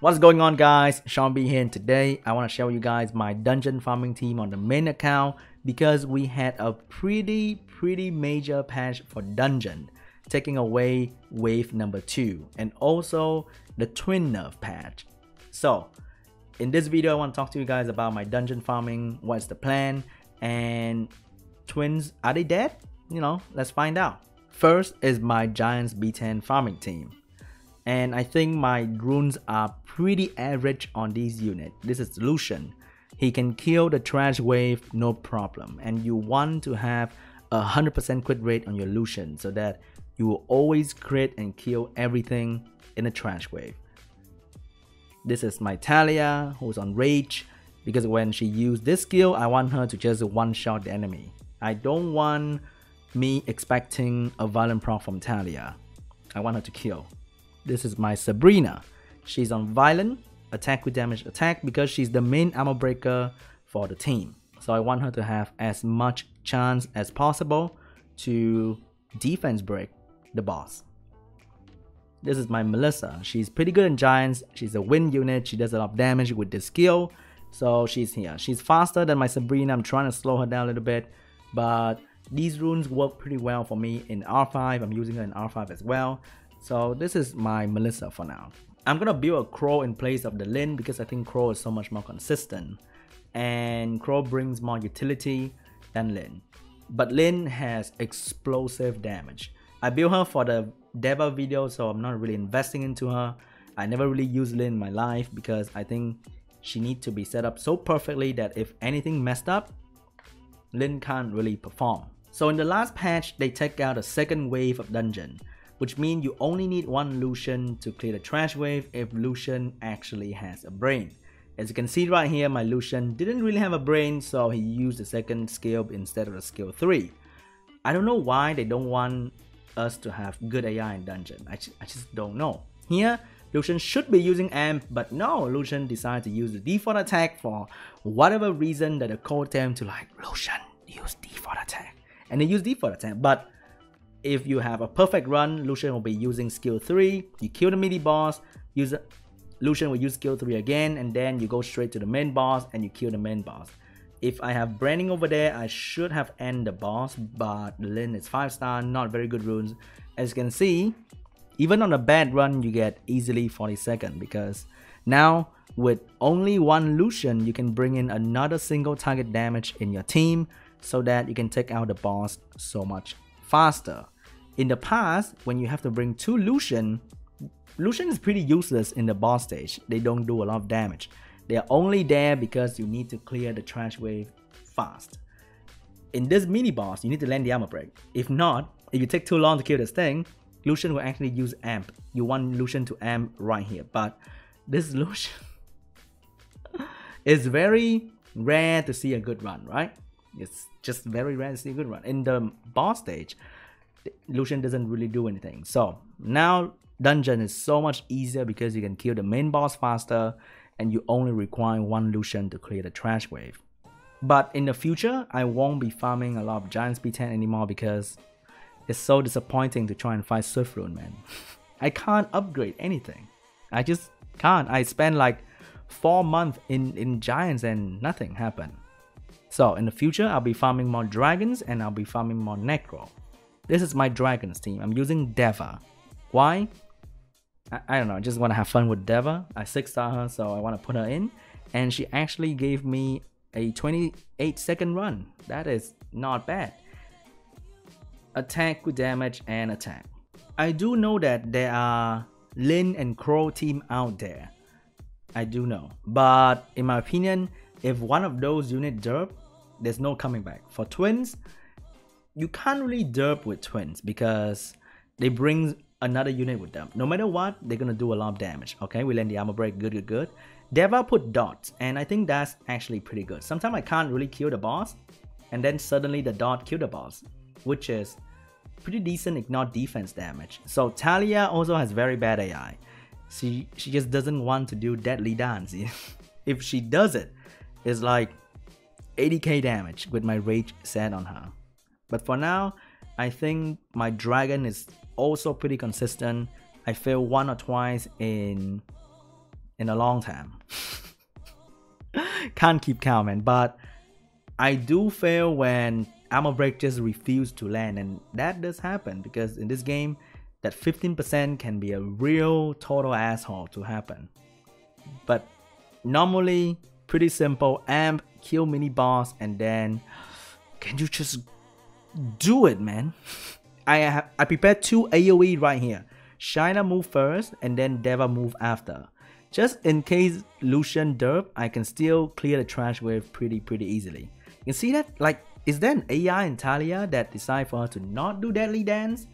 What's going on guys, Sean B here and today I want to show you guys my dungeon farming team on the main account because we had a pretty pretty major patch for dungeon taking away wave number 2 and also the twin nerf patch. So in this video I want to talk to you guys about my dungeon farming, what's the plan and twins are they dead? You know, let's find out. First is my Giants B10 farming team and I think my runes are pretty average on this unit. This is Lushen. He can kill the trash wave no problem and you want to have a 100% crit rate on your Lushen so that you will always crit and kill everything in a trash wave. This is my Talia who's on rage because when she used this skill I want her to just one shot the enemy. I don't want me expecting a violent proc from Talia. I want her to kill. This is my Sabrina. She's on violent, attack with damage attack because she's the main armor breaker for the team. So I want her to have as much chance as possible to defense break the boss. This is my Melissa. She's pretty good in Giants. She's a wind unit. She does a lot of damage with this skill. So she's here. She's faster than my Sabrina. I'm trying to slow her down a little bit. But these runes work pretty well for me in R5. I'm using her in R5 as well. So this is my Melissa for now. I'm gonna build a Crow in place of the Lin because I think Crow is so much more consistent. And Crow brings more utility than Lin. But Lin has explosive damage. I built her for the Deva video so I'm not really investing into her. I never really used Lin in my life because I think she needs to be set up so perfectly that if anything messed up, Lin can't really perform. So in the last patch, they take out a second wave of dungeon which means you only need one Lushen to clear the trash wave if Lushen actually has a brain. As you can see right here, my Lushen didn't really have a brain, so he used the second skill instead of the skill 3. I don't know why they don't want us to have good AI in dungeon, I, I just don't know. Here, Lushen should be using AMP, but no, Lushen decided to use the default attack for whatever reason that the code them to like, Lushen, use default attack. And they use default attack, but if you have a perfect run, Lushen will be using skill 3, you kill the mini boss, use Lushen will use skill 3 again, and then you go straight to the main boss and you kill the main boss. If I have branding over there, I should have end the boss, but Lin is 5 star, not very good runes. As you can see, even on a bad run, you get easily 40 second because now with only one Lushen, you can bring in another single target damage in your team so that you can take out the boss so much faster. In the past, when you have to bring two Lushen, Lushen is pretty useless in the boss stage. They don't do a lot of damage. They are only there because you need to clear the trash wave fast. In this mini boss, you need to land the armor break. If not, if you take too long to kill this thing, Lushen will actually use amp. You want Lushen to amp right here, but this Lushen is very rare to see a good run, right? It's just very rare to see a good run. In the boss stage, Lushen doesn't really do anything. So now dungeon is so much easier because you can kill the main boss faster and you only require one Lushen to clear the trash wave. But in the future, I won't be farming a lot of Giants B10 anymore because it's so disappointing to try and fight Swift Rune, man. I can't upgrade anything. I just can't. I spent like 4 months in, in Giants and nothing happened. So in the future, I'll be farming more dragons and I'll be farming more necro. This is my dragons team. I'm using Deva. Why? I, I don't know. I just want to have fun with Deva. I 6 star her, so I want to put her in. And she actually gave me a 28 second run. That is not bad. Attack with damage and attack. I do know that there are Lin and Crow team out there. I do know. But in my opinion, if one of those unit derp, there's no coming back. For twins, you can't really derp with twins because they bring another unit with them. No matter what, they're gonna do a lot of damage. Okay, we land the armor break, good, good, good. Deva put dots, and I think that's actually pretty good. Sometimes I can't really kill the boss, and then suddenly the dot kill the boss, which is pretty decent if not defense damage. So Talia also has very bad AI. She she just doesn't want to do deadly dance. if she does it, it's like 80k damage with my rage set on her. But for now, I think my dragon is also pretty consistent. I fail one or twice in in a long time. Can't keep count, man. But I do fail when armor break just refuse to land, and that does happen because in this game, that 15% can be a real total asshole to happen. But normally, pretty simple amp, kill mini boss, and then can you just do it, man? I have I prepared two AoE right here. Shina move first and then Deva move after. Just in case Lushen derp, I can still clear the trash wave pretty pretty easily. You see that? Like, is there an AI in Talia that decide for her to not do Deadly Dance?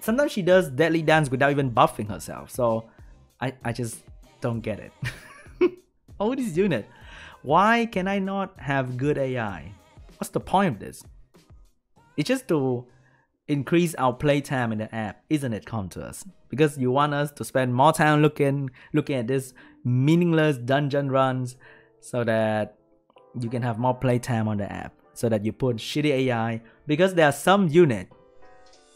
Sometimes she does Deadly Dance without even buffing herself, so I, I just don't get it. All these units, why can I not have good AI? What's the point of this? It's just to increase our playtime in the app, isn't it, Com2uS? Because you want us to spend more time looking looking at this meaningless dungeon runs so that you can have more playtime on the app. So that you put shitty AI because there are some unit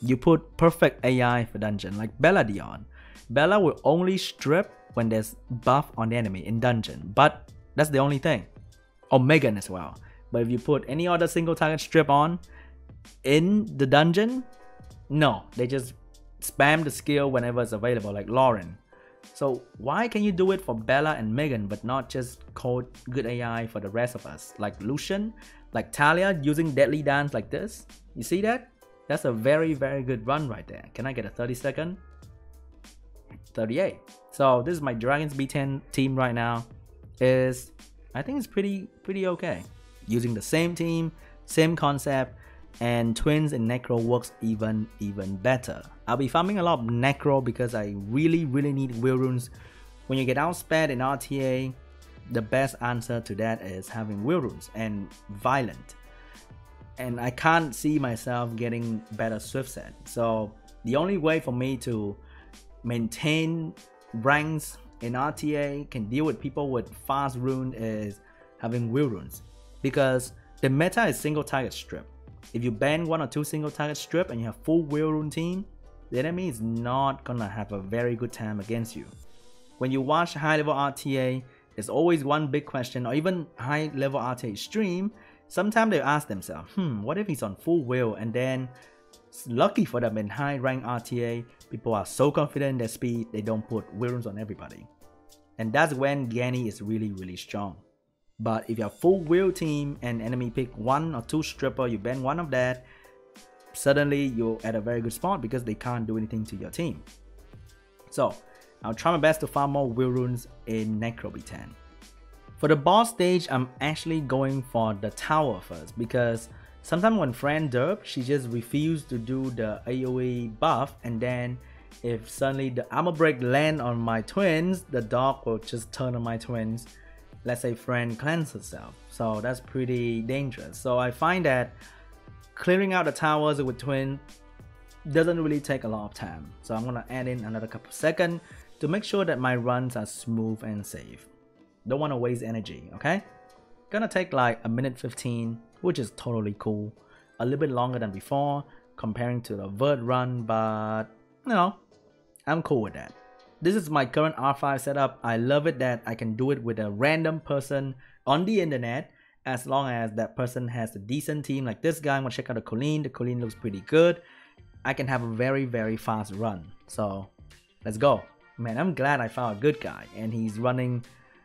you put perfect AI for dungeon like Belladeon. Bella will only strip when there's buff on the enemy in dungeon, but that's the only thing. Or Megan as well. But if you put any other single target strip on, in the dungeon, no, they just spam the skill whenever it's available, like Lauren. So why can you do it for Bella and Megan, but not just code good AI for the rest of us, like Lushen, like Talia using Deadly Dance like this? You see that? That's a very very good run right there. Can I get a 30 second? 38. So this is my Dragons B10 team right now. Is I think it's pretty pretty okay. Using the same team, same concept, and twins in necro works even even better. I'll be farming a lot of necro because i really really need will runes. When you get outsped in rta the best answer to that is having will runes and violent. And i can't see myself getting better swift set. So the only way for me to maintain ranks in rta can deal with people with fast rune is having will runes because the meta is single target strip if you ban one or two single target strip and you have full will rune team, the enemy is not gonna have a very good time against you. When you watch high level RTA, there's always one big question, or even high level RTA stream, sometimes they ask themselves, hmm, what if he's on full will and then lucky for them in high rank RTA, people are so confident in their speed, they don't put will runes on everybody. And that's when Ganny is really, really strong. But if you have full will team and enemy pick one or two stripper, you ban one of that, suddenly you're at a very good spot because they can't do anything to your team. So I'll try my best to farm more will runes in Necro B10. For the boss stage, I'm actually going for the tower first because sometimes when friend derp, she just refused to do the AoE buff and then if suddenly the armor break land on my twins, the dog will just turn on my twins let's say friend cleanse herself. So that's pretty dangerous. So I find that clearing out the towers with twin doesn't really take a lot of time. So I'm gonna add in another couple seconds to make sure that my runs are smooth and safe. Don't wanna waste energy, okay? Gonna take like a minute 15, which is totally cool. A little bit longer than before, comparing to the Vert run, but you know, I'm cool with that. This is my current R5 setup. I love it that I can do it with a random person on the internet as long as that person has a decent team like this guy. I'm gonna check out the Colleen. The Colleen looks pretty good. I can have a very, very fast run. So let's go. Man, I'm glad I found a good guy and he's running,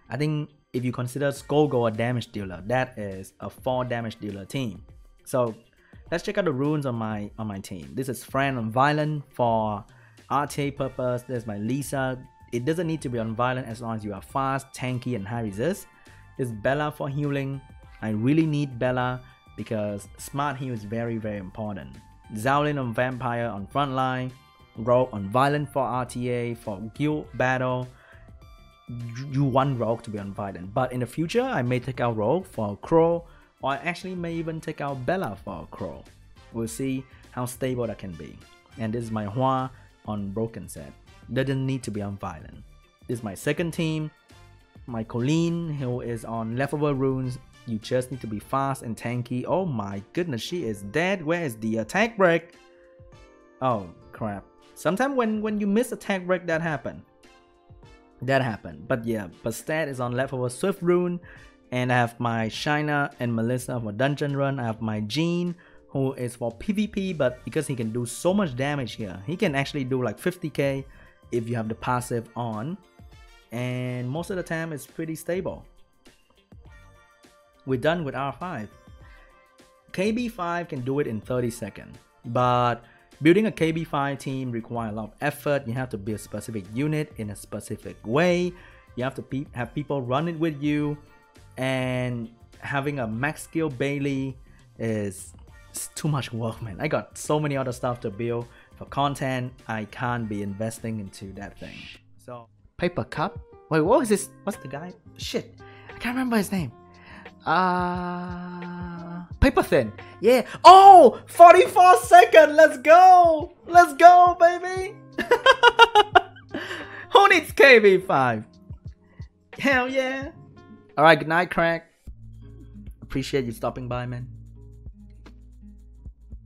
I think if you consider Skogul a damage dealer, that is a 4 damage dealer team. So let's check out the runes on my on my team. This is Friend on Violent for RTA purpose, there's my Lisa. It doesn't need to be on violent as long as you are fast, tanky, and high resist. There's Bella for healing. I really need Bella because smart heal is very very important. Xiaolin on Vampire on frontline, Rogue on Violent for RTA, for guild battle. You want Rogue to be on Violent, but in the future I may take out Rogue for a Crow, or I actually may even take out Bella for a Crow. We'll see how stable that can be. And this is my Hua on broken set. Doesn't need to be on violent. This is my second team. My Colleen, who is on leftover runes. You just need to be fast and tanky. Oh my goodness, she is dead. Where is the attack break? Oh crap. Sometimes when, when you miss attack break that happen. That happened. But yeah, Bastet is on left over Swift Rune, and I have my Shina and Melissa for dungeon run. I have my Jean who is for PvP, but because he can do so much damage here, he can actually do like 50k if you have the passive on, and most of the time it's pretty stable. We're done with R5. KB5 can do it in 30 seconds, but building a KB5 team requires a lot of effort. You have to build a specific unit in a specific way. You have to pe have people run it with you, and having a max skill Bailey is too much work, man. I got so many other stuff to build for content. I can't be investing into that thing. So paper cup. Wait, what was this? What's the guy? Shit, I can't remember his name. Uh, paper thin. Yeah. Oh, 44 second. Let's go. Let's go, baby. Who needs KB5? Hell yeah. All right. Good night, crack. Appreciate you stopping by, man.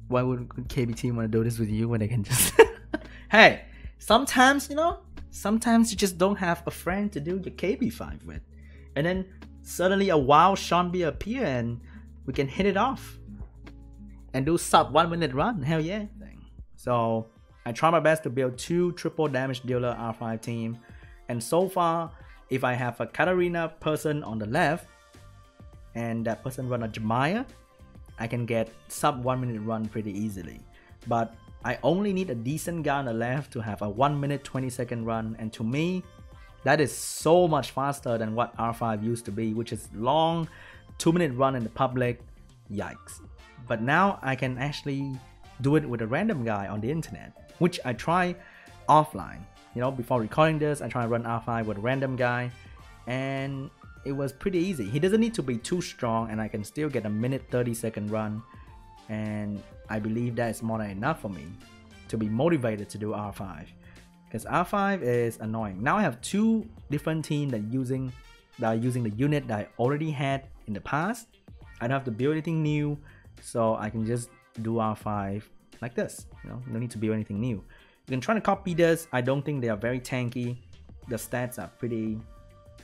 Why would KB team want to do this with you when they can just? hey, sometimes you know, sometimes you just don't have a friend to do your KB5 with, and then suddenly a wild SeanB appear and we can hit it off and do sub one minute run. Hell yeah. So I try my best to build two triple damage dealer R5 team. And so far, if I have a Katarina person on the left and that person run a Jemaya, I can get sub one minute run pretty easily. But I only need a decent guy on the left to have a 1 minute 20 second run and to me that is so much faster than what R5 used to be, which is long, two minute run in the public. Yikes. But now I can actually do it with a random guy on the internet, which I try offline. You know, before recording this, I try to run R5 with a random guy, and it was pretty easy. He doesn't need to be too strong, and I can still get a minute 30 second run. And I believe that is more than enough for me to be motivated to do R5 because R5 is annoying. Now I have two different teams that using that are using the unit that I already had in the past. I don't have to build anything new, so I can just do R5 like this. You know, no need to build anything new. You can try to copy this. I don't think they are very tanky. The stats are pretty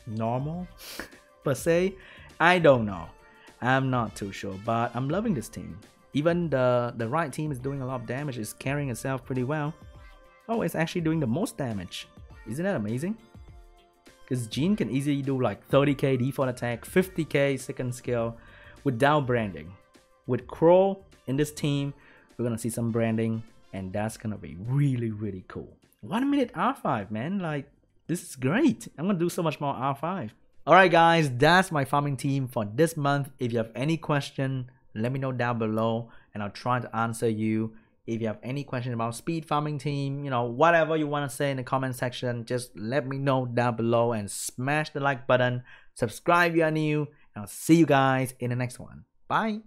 normal per se. I don't know. I'm not too sure, but I'm loving this team. Even the the right team is doing a lot of damage. It's carrying itself pretty well. Oh, it's actually doing the most damage. Isn't that amazing? Because Jean can easily do like 30k default attack, 50k second skill without branding. With Crow in this team, we're gonna see some branding, and that's gonna be really, really cool. One minute R5, man. Like, this is great. I'm gonna do so much more R5. Alright guys, that's my farming team for this month. If you have any question, let me know down below and I'll try to answer you. If you have any questions about speed farming team, you know, whatever you want to say in the comment section, just let me know down below and smash the like button. Subscribe if you are new. And I'll see you guys in the next one. Bye.